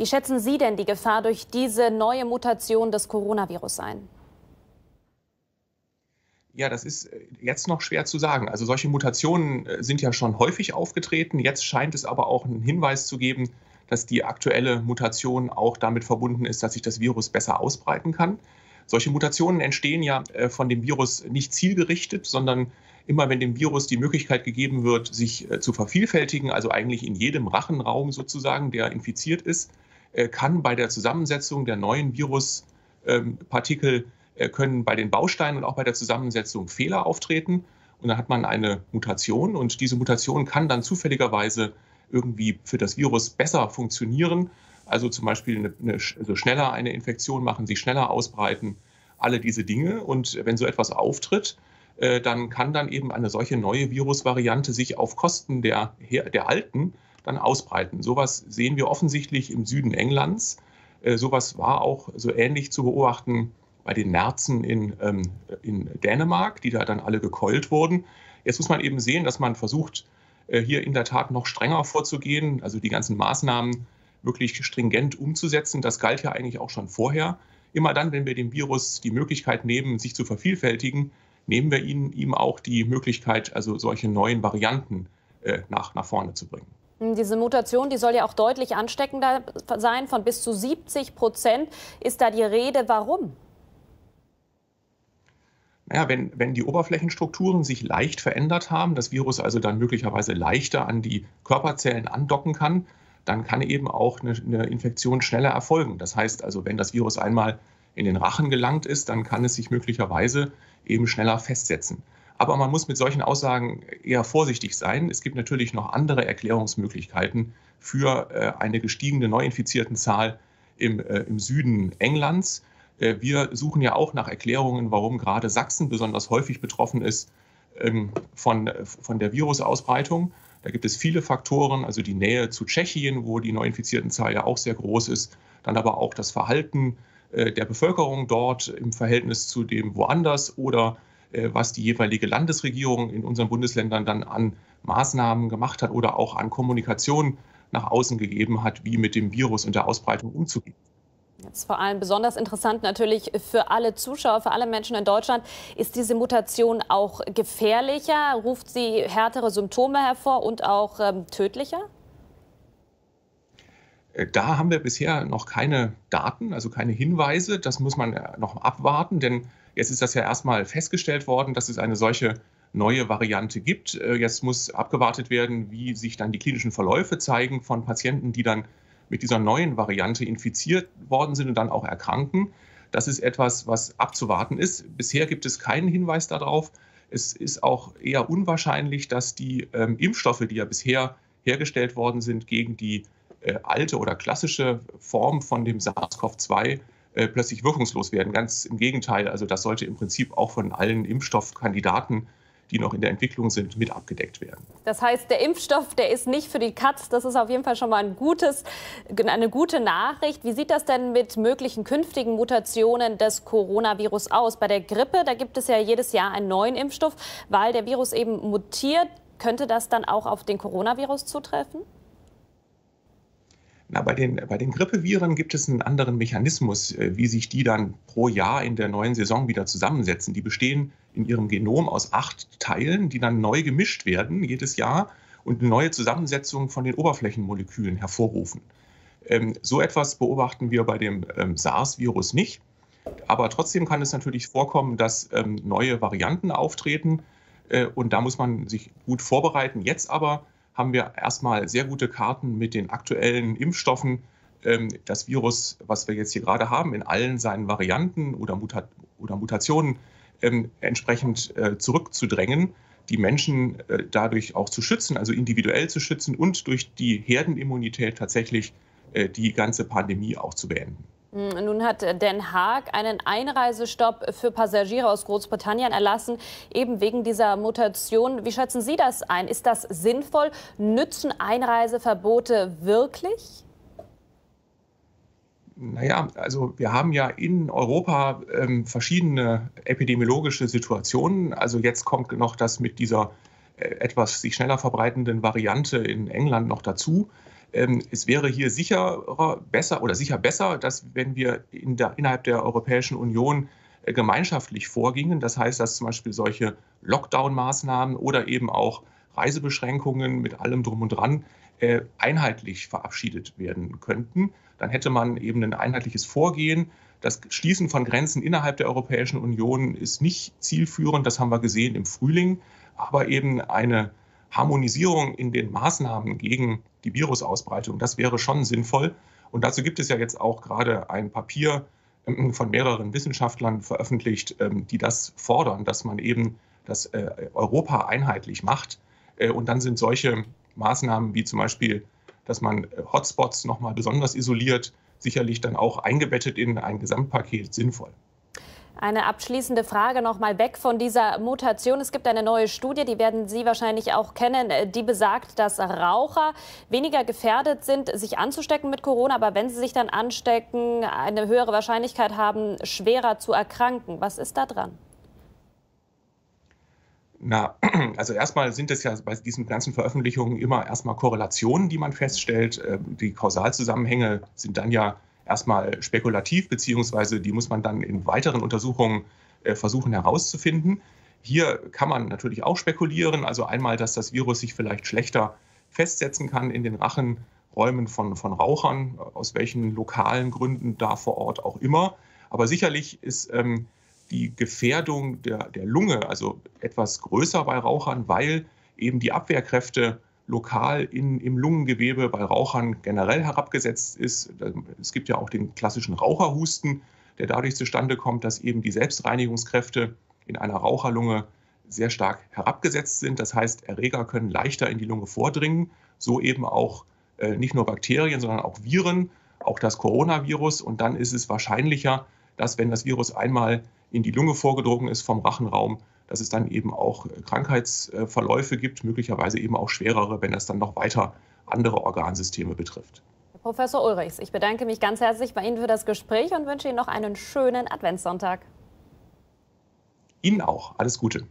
Wie schätzen Sie denn die Gefahr durch diese neue Mutation des Coronavirus ein? Ja, das ist äh, jetzt noch schwer zu sagen. Also solche Mutationen äh, sind ja schon häufig aufgetreten. Jetzt scheint es aber auch einen Hinweis zu geben, dass die aktuelle Mutation auch damit verbunden ist, dass sich das Virus besser ausbreiten kann. Solche Mutationen entstehen ja äh, von dem Virus nicht zielgerichtet, sondern immer wenn dem Virus die Möglichkeit gegeben wird, sich zu vervielfältigen, also eigentlich in jedem Rachenraum sozusagen, der infiziert ist, kann bei der Zusammensetzung der neuen Viruspartikel äh, können bei den Bausteinen und auch bei der Zusammensetzung Fehler auftreten. Und dann hat man eine Mutation und diese Mutation kann dann zufälligerweise irgendwie für das Virus besser funktionieren. Also zum Beispiel eine, eine, also schneller eine Infektion machen, sich schneller ausbreiten, alle diese Dinge. Und wenn so etwas auftritt, äh, dann kann dann eben eine solche neue Virusvariante sich auf Kosten der, der alten dann ausbreiten. Sowas sehen wir offensichtlich im Süden Englands. Äh, sowas war auch so ähnlich zu beobachten bei den Nerzen in, ähm, in Dänemark, die da dann alle gekeult wurden. Jetzt muss man eben sehen, dass man versucht, äh, hier in der Tat noch strenger vorzugehen, also die ganzen Maßnahmen wirklich stringent umzusetzen. Das galt ja eigentlich auch schon vorher. Immer dann, wenn wir dem Virus die Möglichkeit nehmen, sich zu vervielfältigen, nehmen wir ihm auch die Möglichkeit, also solche neuen Varianten äh, nach, nach vorne zu bringen. Diese Mutation, die soll ja auch deutlich ansteckender sein, von bis zu 70 Prozent. Ist da die Rede, warum? Naja, wenn, wenn die Oberflächenstrukturen sich leicht verändert haben, das Virus also dann möglicherweise leichter an die Körperzellen andocken kann, dann kann eben auch eine, eine Infektion schneller erfolgen. Das heißt also, wenn das Virus einmal in den Rachen gelangt ist, dann kann es sich möglicherweise eben schneller festsetzen. Aber man muss mit solchen Aussagen eher vorsichtig sein. Es gibt natürlich noch andere Erklärungsmöglichkeiten für äh, eine gestiegene Neuinfiziertenzahl im, äh, im Süden Englands. Äh, wir suchen ja auch nach Erklärungen, warum gerade Sachsen besonders häufig betroffen ist ähm, von, von der Virusausbreitung. Da gibt es viele Faktoren, also die Nähe zu Tschechien, wo die Neuinfiziertenzahl ja auch sehr groß ist, dann aber auch das Verhalten der Bevölkerung dort im Verhältnis zu dem woanders oder was die jeweilige Landesregierung in unseren Bundesländern dann an Maßnahmen gemacht hat oder auch an Kommunikation nach außen gegeben hat, wie mit dem Virus und der Ausbreitung umzugehen. Jetzt vor allem besonders interessant natürlich für alle Zuschauer, für alle Menschen in Deutschland. Ist diese Mutation auch gefährlicher? Ruft sie härtere Symptome hervor und auch ähm, tödlicher? Äh, da haben wir bisher noch keine Daten, also keine Hinweise. Das muss man äh, noch abwarten, denn jetzt ist das ja erstmal festgestellt worden, dass es eine solche neue Variante gibt. Äh, jetzt muss abgewartet werden, wie sich dann die klinischen Verläufe zeigen von Patienten, die dann mit dieser neuen Variante infiziert worden sind und dann auch erkranken. Das ist etwas, was abzuwarten ist. Bisher gibt es keinen Hinweis darauf. Es ist auch eher unwahrscheinlich, dass die ähm, Impfstoffe, die ja bisher hergestellt worden sind gegen die alte oder klassische Form von dem SARS-CoV-2, äh, plötzlich wirkungslos werden. Ganz im Gegenteil. Also das sollte im Prinzip auch von allen Impfstoffkandidaten die noch in der Entwicklung sind, mit abgedeckt werden. Das heißt, der Impfstoff, der ist nicht für die Katz. Das ist auf jeden Fall schon mal ein gutes, eine gute Nachricht. Wie sieht das denn mit möglichen künftigen Mutationen des Coronavirus aus? Bei der Grippe, da gibt es ja jedes Jahr einen neuen Impfstoff, weil der Virus eben mutiert. Könnte das dann auch auf den Coronavirus zutreffen? Na, bei, den, bei den Grippeviren gibt es einen anderen Mechanismus, äh, wie sich die dann pro Jahr in der neuen Saison wieder zusammensetzen. Die bestehen in ihrem Genom aus acht Teilen, die dann neu gemischt werden jedes Jahr und eine neue Zusammensetzung von den Oberflächenmolekülen hervorrufen. Ähm, so etwas beobachten wir bei dem ähm, SARS-Virus nicht. Aber trotzdem kann es natürlich vorkommen, dass ähm, neue Varianten auftreten. Äh, und da muss man sich gut vorbereiten. Jetzt aber haben wir erstmal sehr gute Karten mit den aktuellen Impfstoffen, ähm, das Virus, was wir jetzt hier gerade haben, in allen seinen Varianten oder, Muta oder Mutationen ähm, entsprechend äh, zurückzudrängen, die Menschen äh, dadurch auch zu schützen, also individuell zu schützen und durch die Herdenimmunität tatsächlich äh, die ganze Pandemie auch zu beenden. Hm, nun hat Den Haag einen Einreisestopp für Passagiere aus Großbritannien erlassen, eben wegen dieser Mutation. Wie schätzen Sie das ein? Ist das sinnvoll? Nützen Einreiseverbote wirklich? Naja, also wir haben ja in Europa ähm, verschiedene epidemiologische Situationen. Also jetzt kommt noch das mit dieser äh, etwas sich schneller verbreitenden Variante in England noch dazu. Ähm, es wäre hier sicherer, besser oder sicher besser, dass wenn wir in der, innerhalb der Europäischen Union äh, gemeinschaftlich vorgingen, das heißt, dass zum Beispiel solche Lockdown-Maßnahmen oder eben auch Reisebeschränkungen mit allem drum und dran äh, einheitlich verabschiedet werden könnten. Dann hätte man eben ein einheitliches Vorgehen. Das Schließen von Grenzen innerhalb der Europäischen Union ist nicht zielführend, das haben wir gesehen im Frühling, aber eben eine Harmonisierung in den Maßnahmen gegen die Virusausbreitung, das wäre schon sinnvoll. Und dazu gibt es ja jetzt auch gerade ein Papier ähm, von mehreren Wissenschaftlern veröffentlicht, ähm, die das fordern, dass man eben das äh, Europa einheitlich macht. Äh, und dann sind solche Maßnahmen wie zum Beispiel, dass man äh, Hotspots nochmal besonders isoliert, sicherlich dann auch eingebettet in ein Gesamtpaket sinnvoll. Eine abschließende Frage noch mal weg von dieser Mutation. Es gibt eine neue Studie, die werden Sie wahrscheinlich auch kennen, die besagt, dass Raucher weniger gefährdet sind, sich anzustecken mit Corona, aber wenn sie sich dann anstecken, eine höhere Wahrscheinlichkeit haben, schwerer zu erkranken. Was ist da dran? Na, also erstmal sind es ja bei diesen ganzen Veröffentlichungen immer erstmal Korrelationen, die man feststellt. Äh, die Kausalzusammenhänge sind dann ja erstmal spekulativ, beziehungsweise die muss man dann in weiteren Untersuchungen äh, versuchen herauszufinden. Hier kann man natürlich auch spekulieren, also einmal, dass das Virus sich vielleicht schlechter festsetzen kann in den Rachenräumen von, von Rauchern, aus welchen lokalen Gründen da vor Ort auch immer. Aber sicherlich ist ähm, die Gefährdung der, der Lunge, also etwas größer bei Rauchern, weil eben die Abwehrkräfte lokal in, im Lungengewebe bei Rauchern generell herabgesetzt ist. Es gibt ja auch den klassischen Raucherhusten, der dadurch zustande kommt, dass eben die Selbstreinigungskräfte in einer Raucherlunge sehr stark herabgesetzt sind. Das heißt, Erreger können leichter in die Lunge vordringen, so eben auch äh, nicht nur Bakterien, sondern auch Viren, auch das Coronavirus. Und dann ist es wahrscheinlicher, dass wenn das Virus einmal in die Lunge vorgedrungen ist vom Rachenraum, dass es dann eben auch Krankheitsverläufe gibt, möglicherweise eben auch schwerere, wenn das dann noch weiter andere Organsysteme betrifft. Herr Professor Ulrichs, ich bedanke mich ganz herzlich bei Ihnen für das Gespräch und wünsche Ihnen noch einen schönen Adventssonntag. Ihnen auch. Alles Gute.